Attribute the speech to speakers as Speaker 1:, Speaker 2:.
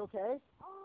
Speaker 1: okay? Oh,